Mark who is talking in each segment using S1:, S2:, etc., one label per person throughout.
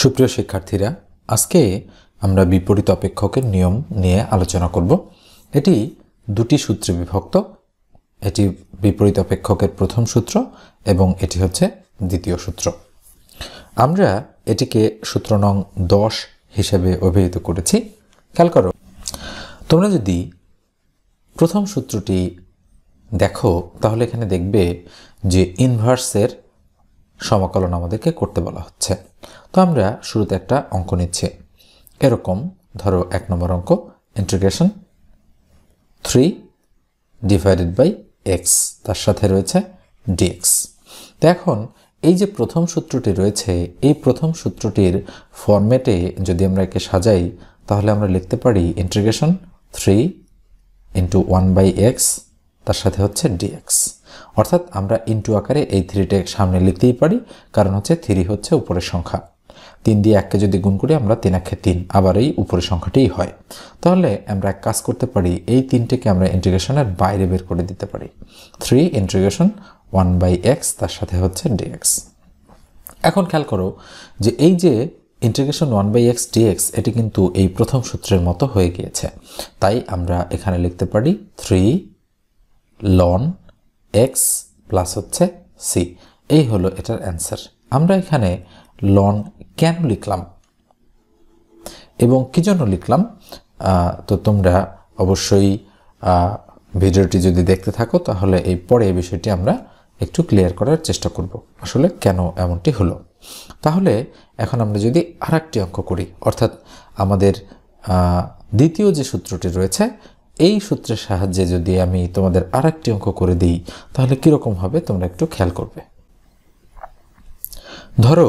S1: সুপ্রিয় শিক্ষার্থীরা, আজকে আমরা বিপরীত অপেক্ষকের নিয়ম নিয়ে আলোচনা করব। এটি দুটি সূত্রে বিভক্ত। এটি বিপরীত অপেক্ষকের প্রথম সূত্র এবং এটি হচ্ছে দ্বিতীয় সূত্র। আমরা এটিকে সূত্র নং দশ হিসেবে অভিহিত করেছি। খেয়াল করো, তোমরা যদি প্রথম সূত্রটি দেখো, তাহলে এখানে দেখবে যে ইনভার্সের সমাকলন আমাদেরকে করতে বলা হচ্ছে। তো আমরা শুরুতে একটা অঙ্ক নিচ্ছি। এরকম, ধরো এক নম্বর অঙ্ক integration three divided by x তার সাথে রয়েছে ডিএক্স তো এখন, এই যে প্রথম সূত্রটি রয়েছে, এই প্রথম সূত্রটির ফরম্যাটে যদি আমরা একে সাজাই, তাহলে আমরা লিখতে পারি integration three into one by x তার সাথে হচ্ছে ডিএক্স অর্থাৎ আমরা ইন্টু আকারে এই থ্রিটে সামনে লিখতেই পারি, কারণ হচ্ছে থ্রি হচ্ছে উপরের সংখ্যা। তিন দিয়ে এককে যদি গুণ করি, আমরা তিন একে তিন, আবার এই উপরের সংখ্যাটিই হয়। তাহলে আমরা এক কাজ করতে পারি, এই তিনটেকে আমরা ইন্টিগ্রেশনের বাইরে বের করে দিতে পারি। Three integration one by x তার সাথে হচ্ছে ডিএক্স এখন খেয়াল করো যে এই যে integration one by x dx এটি কিন্তু এই প্রথম সূত্রের মতো হয়ে গিয়েছে। তাই আমরা এখানে লিখতে পারি থ্রি লন এক্স প্লাস হচ্ছে সি এই হলো এটার অ্যান্সার আমরা এখানে লন কেন লিখলাম? এবং কী জন্য লিখলাম? তো তোমরা অবশ্যই ভিডিওটি যদি দেখতে থাকো, তাহলে এই পরে এই বিষয়টি আমরা একটু ক্লিয়ার করার চেষ্টা করব। আসলে কেন এমনটি হলো? তাহলে এখন আমরা যদি আর অঙ্ক করি, অর্থাৎ আমাদের দ্বিতীয় যে সূত্রটি রয়েছে এই সূত্রের সাহায্যে যদি আমি তোমাদের আর একটি অঙ্ক করে দিই, তাহলে কীরকম হবে তোমরা একটু খেয়াল করবে। ধরো,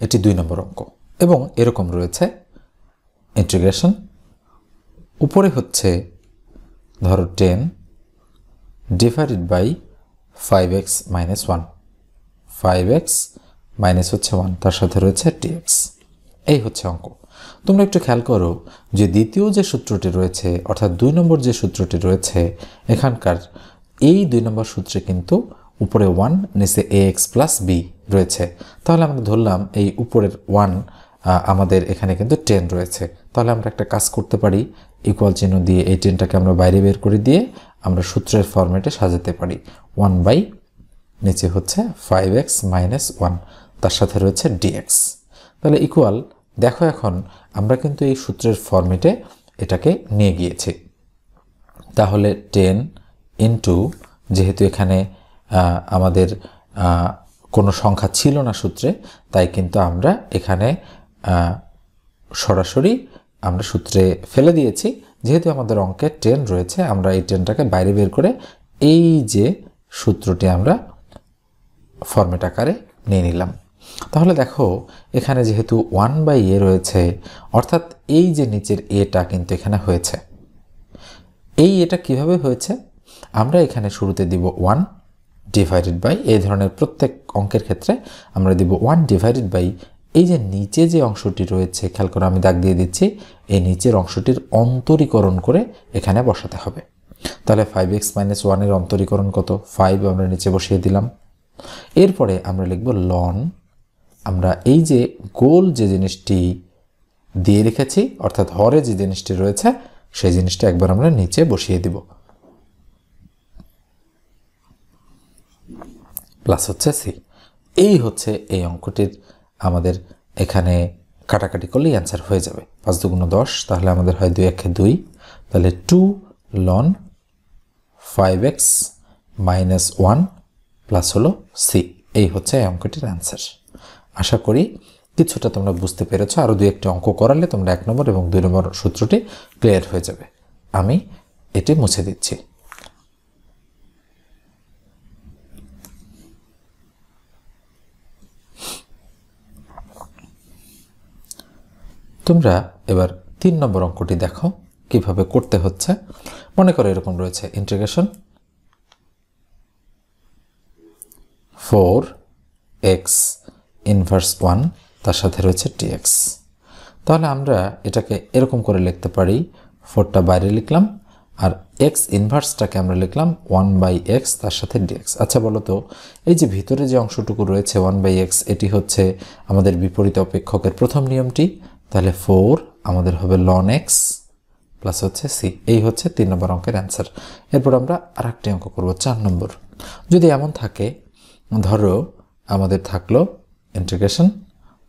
S1: এটি দুই নম্বর অঙ্ক, এবং এরকম রয়েছে। ইন্টিগ্রেশন উপরে হচ্ছে, ধরো ten divided by five x minus one. Five x minus হচ্ছে ওয়ান, তার সাথে রয়েছে টিএক্স এই হচ্ছে অঙ্ক। তোমরা একটু খেয়াল করো যে দ্বিতীয় যে সূত্রটি রয়েছে, অর্থাৎ দুই নম্বর যে সূত্রটি রয়েছে, এখানকার এই দুই নম্বর সূত্রে কিন্তু উপরে ওয়ান নিচে এ এক্স প্লাস বি রয়েছে। তাহলে আমরা ধরলাম এই উপরের ওয়ান আমাদের এখানে কিন্তু টেন রয়েছে। তাহলে আমরা একটা কাজ করতে পারি ইকুয়াল চিহ্ন দিয়ে এই টেনটাকে আমরা বাইরে বের করে দিয়ে আমরা সূত্রের ফরম্যাটে সাজাতে পারি। ওয়ান বাই নিচে হচ্ছে ফাইভ এক্স মাইনাস ওয়ান তার সাথে রয়েছে ডিএক্স তাহলে ইকুয়াল দেখো এখন, আমরা কিন্তু এই সূত্রের ফর্মেটে এটাকে নিয়ে গিয়েছি। তাহলে টেন ইন্টু যেহেতু এখানে আমাদের কোনো সংখ্যা ছিল না সূত্রে, তাই কিন্তু আমরা এখানে সরাসরি আমরা সূত্রে ফেলে দিয়েছি। যেহেতু আমাদের অঙ্কে টেন রয়েছে, আমরা এই টেনটাকে বাইরে বের করে এই যে সূত্রটি আমরা ফর্মেট আকারে নিয়ে নিলাম। তাহলে দেখো, এখানে যেহেতু ওয়ান বাই এ রয়েছে, অর্থাৎ এই যে নিচের এটা কিন্তু এখানে হয়েছে। এই এটা কীভাবে হয়েছে? আমরা এখানে শুরুতে দিব ওয়ান ডিভাইডেড বাই এই ধরনের প্রত্যেক অঙ্কের ক্ষেত্রে আমরা দিব ওয়ান ডিভাইডেড বাই এই যে নিচে যে অংশটি রয়েছে, খেয়াল করে আমি দাগ দিয়ে দিচ্ছি, এই নিচের অংশটির অন্তরীকরণ করে এখানে বসাতে হবে। তাহলে ফাইভ এক্স মাইনাস ওয়ানের অন্তরীকরণ কত? ফাইভ আমরা নিচে বসিয়ে দিলাম। এরপরে আমরা লিখব লন আমরা এই যে গোল যে জিনিসটি দিয়ে রেখেছি, অর্থাৎ হরে যে জিনিসটি রয়েছে, সেই জিনিসটা একবার আমরা নিচে বসিয়ে দিব। প্লাস হচ্ছে সি। এই হচ্ছে এই অঙ্কটির আমাদের এখানে কাটাকাটি করলেই অ্যান্সার হয়ে যাবে। পাঁচ দুগুণ দশ, তাহলে আমাদের হয় দুই একে দুই। তাহলে two ln five x minus one plus হলো সি। এই হচ্ছে এই অঙ্কটির অ্যান্সার। আশা করি কিছুটা তোমরা বুঝতে পেরেছ। আরও দুই একটি অঙ্ক করালে তোমরা এক নম্বর এবং দুই নম্বর সূত্রটি ক্লিয়ার হয়ে যাবে। আমি এটি মুছে দিচ্ছি। তোমরা এবার তিন নম্বর অঙ্কটি দেখো, কীভাবে করতে হচ্ছে। মনে করো এরকম রয়েছে integration four x inverse one, তার সাথে রয়েছে টিএক্স তাহলে আমরা এটাকে এরকম করে লিখতে পারি, ফোরটা বাইরে লিখলাম, আর এক্স ইনভার্সটাকে আমরা লিখলাম ওয়ান বাই এক্স তার সাথে ডিএক্স আচ্ছা বলো তো, এই যে ভিতরে যে অংশটুকু রয়েছে ওয়ান বাই এক্স এটি হচ্ছে আমাদের বিপরীত অপেক্ষকের প্রথম নিয়মটি। তাহলে ফোর আমাদের হবে লন এক্স প্লাস হচ্ছে সি এই হচ্ছে তিন নম্বর অঙ্কের অ্যান্সার এরপর আমরা আর অঙ্ক করব, চার নম্বর। যদি এমন থাকে, ধরো আমাদের থাকল ইন্টিগ্রেশন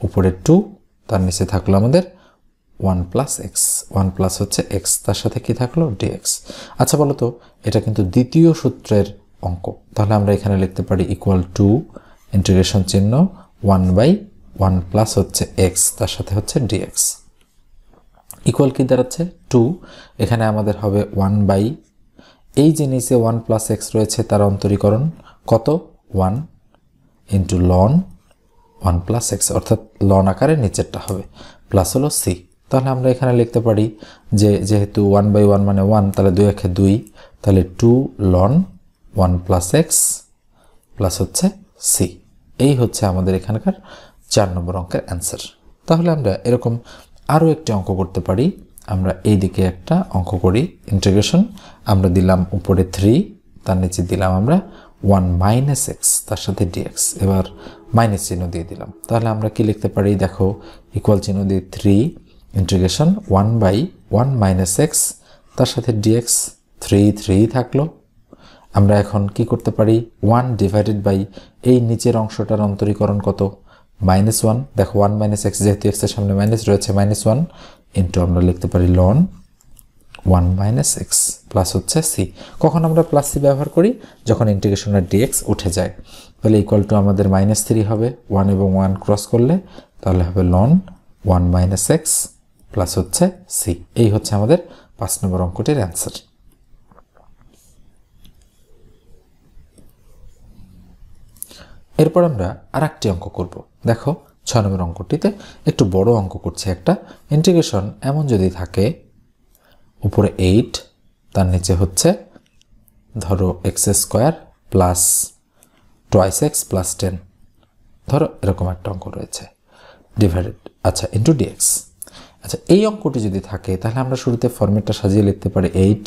S1: উপরে টু তার নিচে থাকল আমাদের one plus x one plus হচ্ছে এক্স তার সাথে কি থাকল? ডিএক্স আচ্ছা বলো তো, এটা কিন্তু দ্বিতীয় সূত্রের অঙ্ক। তাহলে আমরা এখানে লিখতে পারি ইকুয়াল টু ইন্টিগ্রেশন চিহ্ন ওয়ান বাই ওয়ান প্লাস হচ্ছে এক্স তার সাথে হচ্ছে ডিএক্স ইকুয়াল কি দাঁড়াচ্ছে? টু এখানে আমাদের হবে ওয়ান বাই এই নিচে ওয়ান প্লাস এক্স রয়েছে, তার অন্তরীকরণ কত? One into ln one plus x, অর্থাৎ লন আকারে নিচেরটা হবে। প্লাস হলো সি তাহলে আমরা এখানে লিখতে পারি যে, যেহেতু ওয়ান বাই ওয়ান মানে ওয়ান তাহলে দুই একে দুই, তাহলে two ln one plus x plus হচ্ছে সি এই হচ্ছে আমাদের এখানকার চার নম্বর অঙ্কের অ্যান্সার তাহলে আমরা এরকম আরও একটি অঙ্ক করতে পারি। আমরা এই দিকে একটা অঙ্ক করি ইন্টিগ্রেশন আমরা দিলাম উপরে থ্রি তার নিচে দিলাম আমরা ওয়ান মাইনাস এক্স তার সাথে ডিএক্স এবার মাইনাস চিহ্ন দিয়ে দিলাম। তাহলে আমরা কি লিখতে পারি? দেখো ইকুয়াল চিহ্ন দিয়ে three integration one by one minus x তার সাথে ডিএক্স থ্রি থ্রি থাকল। আমরা এখন কি করতে পারি? ওয়ান ডিভাইডেড বাই এই নিচের অংশটার অন্তরীকরণ কত? মাইনাস ওয়ান দেখো ওয়ান মাইনাস এক্স যেহেতু এক্সের সামনে মাইনাস রয়েছে মাইনাস ওয়ান ইন্টু আমরা লিখতে পারি ln one minus x plus হচ্ছে সি কখন আমরা প্লাস সি ব্যবহার করি? যখন ইন্টিগ্রেশনের ডিএক্স উঠে যায়। তাহলে ইকুয়াল টু আমাদের মাইনাস থ্রি হবে। ওয়ান এবং ওয়ান ক্রস করলে তাহলে হবে ln one minus x plus হচ্ছে সি এই হচ্ছে আমাদের পাঁচ নম্বর অঙ্কটির অ্যান্সার এরপর আমরা আর একটি অঙ্ক করব। দেখো ছয় নম্বর অঙ্কটিতে একটু বড় অঙ্ক করছে একটা। ইন্টিগ্রেশন এমন যদি থাকে, উপরে এইট তার নিচে হচ্ছে, ধরো x square plus twice x plus ten ধরো এরকম একটা অঙ্ক রয়েছে। ডিভাইডেড আচ্ছা ইন্টু ডিএক্স আচ্ছা এই অঙ্কটি যদি থাকে, তাহলে আমরা শুরুতে ফর্মেটটা সাজিয়ে লিখতে পারি eight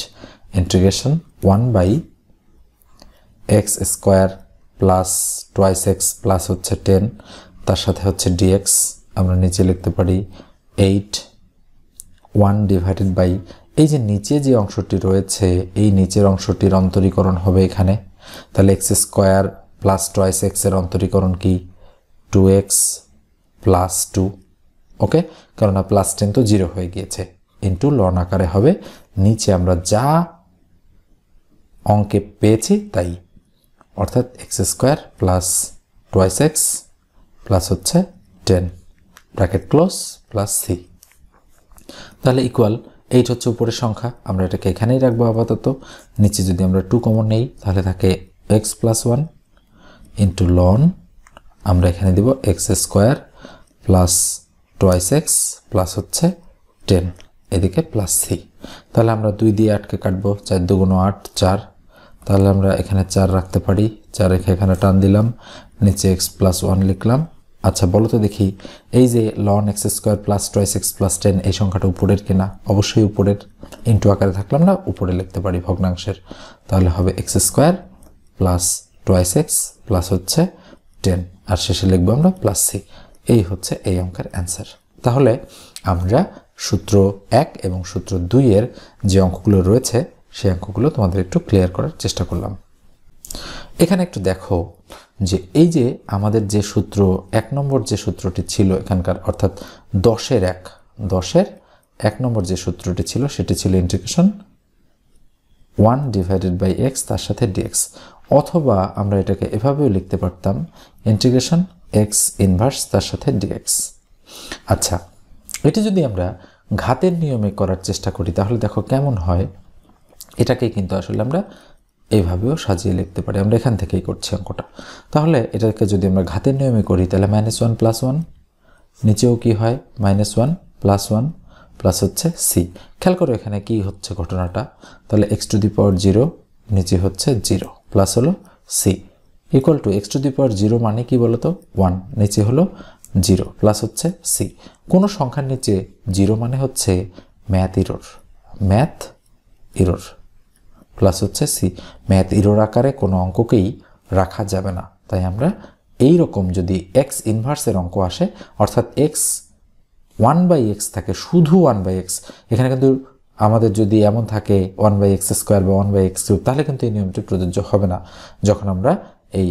S1: integration one by x square plus twice x plus হচ্ছে টেন তার সাথে হচ্ছে ডিএক্স আমরা নিচে লিখতে পারি এইট ওয়ান ডিভাইডেড বাই এই যে নিচে যে অংশটি রয়েছে, এই নিচের অংশটির অন্তরীকরণ হবে এখানে। তাহলে এক্স স্কোয়ার প্লাস টোয়াইস এক্সের অন্তরীকরণ কি? Two x plus two okay? কেননা প্লাস টেন তো জিরো হয়ে গিয়েছে। ইন্টু লন আকারে হবে। নিচে আমরা যা অঙ্কে পেয়েছি তাই। অর্থাৎ x square plus twice x plus হচ্ছে ten bracket close plus c তাহলে ইকুয়াল এইট হচ্ছে উপরের সংখ্যা। আমরা এটাকে এখানেই রাখব আপাতত। নিচে যদি আমরা টু কমন নেই, তাহলে থাকে x plus one into ln আমরা এখানে দিব x square plus twice x plus হচ্ছে টেন এদিকে প্লাস সি তাহলে আমরা দুই দিয়ে আটকে কাটবো, চার দুগুণ আট, চার। তাহলে আমরা এখানে চার রাখতে পারি। চার রেখে এখানে টান দিলাম। নিচে এক্স প্লাস ওয়ান লিখলাম। আচ্ছা বলো তো দেখি, এই যে ln x square plus twice x plus ten এই সংখ্যাটা উপরের কিনা? অবশ্যই উপরের। ইন্টু আকারে থাকলাম না, উপরে লিখতে পারি ভগ্নাংশের। তাহলে হবে x square plus twice x plus হচ্ছে টেন আর শেষে লিখব আমরা প্লাস সি এই হচ্ছে এই অঙ্কের অ্যান্সার তাহলে আমরা সূত্র এক এবং সূত্র দুইয়ের যে অঙ্কগুলো রয়েছে, সেই অঙ্কগুলো তোমাদের একটু ক্লিয়ার করার চেষ্টা করলাম। এখানে একটু দেখো যে এই যে আমাদের যে সূত্র, এক নম্বর যে সূত্রটি ছিল এখানকার, অর্থাৎ দশের এক দশের এক নম্বর যে সূত্রটি ছিল সেটি ছিল integration one divided by x তার সাথে ডিএক্স অথবা আমরা এটাকে এভাবেও লিখতে পারতাম ইন্টিগ্রেশন এক্স ইনভার্স তার সাথে ডিএক্স আচ্ছা এটি যদি আমরা ঘাতের নিয়মে করার চেষ্টা করি, তাহলে দেখো কেমন হয়। এটাকে কিন্তু আসলে আমরা এইভাবেও সাজিয়ে লিখতে পারি। আমরা এখান থেকেই করছি অঙ্কটা। তাহলে এটাকে যদি আমরা ঘাতের নিয়মে করি, তাহলে মাইনাস ওয়ান প্লাস ওয়ান নিচেও কি হয়? Minus one plus one plus হচ্ছে সি খেয়াল করো এখানে কি হচ্ছে ঘটনাটা। তাহলে x to the power zero নিচে হচ্ছে জিরো প্লাস হলো c equal to x to the power zero মানে কি বলতো? ওয়ান নিচে হলো জিরো প্লাস হচ্ছে সি কোনো সংখ্যার নিচে জিরো মানে হচ্ছে math error math error plus হচ্ছে সি ম্যাথ ইরোর আকারে কোনো অঙ্ককেই রাখা যাবে না। তাই আমরা এই রকম যদি এক্স ইনভার্সের অঙ্ক আসে, অর্থাৎ এক্স ওয়ান বাই এক্স থাকে, শুধু ওয়ান বাই এক্স এখানে কিন্তু আমাদের যদি এমন থাকে ওয়ান বাই এক্স স্কোয়ার বা ওয়ান বাই এক্স কিউব তাহলে কিন্তু এই নিয়মটি প্রযোজ্য হবে না, যখন আমরা এই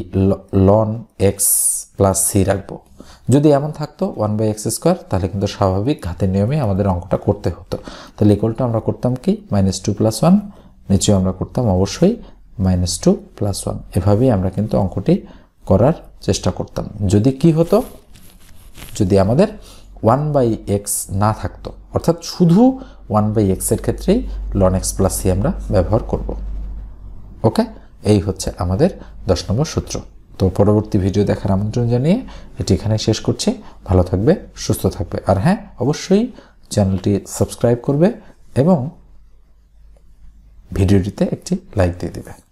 S1: লন এক্স প্লাস সি রাখব। যদি এমন থাকতো ওয়ান বাই এক্স স্কোয়ার তাহলে কিন্তু স্বাভাবিক ঘাতের নিয়মে আমাদের অঙ্কটা করতে হতো। তাহলে ইকুয়ালটা আমরা করতাম কি? মাইনাস টু প্লাস ওয়ান নিচেও আমরা করতাম, অবশ্যই মাইনাস টু প্লাস ওয়ান এভাবেই আমরা কিন্তু অঙ্কটি করার চেষ্টা করতাম। যদি কি হতো? যদি আমাদের ওয়ান বাই এক্স না থাকতো, অর্থাৎ শুধু ওয়ান বাই এক্সের ক্ষেত্রেই লন এক্স প্লাস সি আমরা ব্যবহার করব। ওকে? এই হচ্ছে আমাদের দশ নম্বর সূত্র। তো পরবর্তী ভিডিও দেখার আমন্ত্রণ জানিয়ে এটি এখানে শেষ করছি। ভালো থাকবে, সুস্থ থাকবে। আর হ্যাঁ অবশ্যই চ্যানেলটি সাবস্ক্রাইব করবে এবং ভিডিওটিতে একটি লাইক দিয়ে দেবে।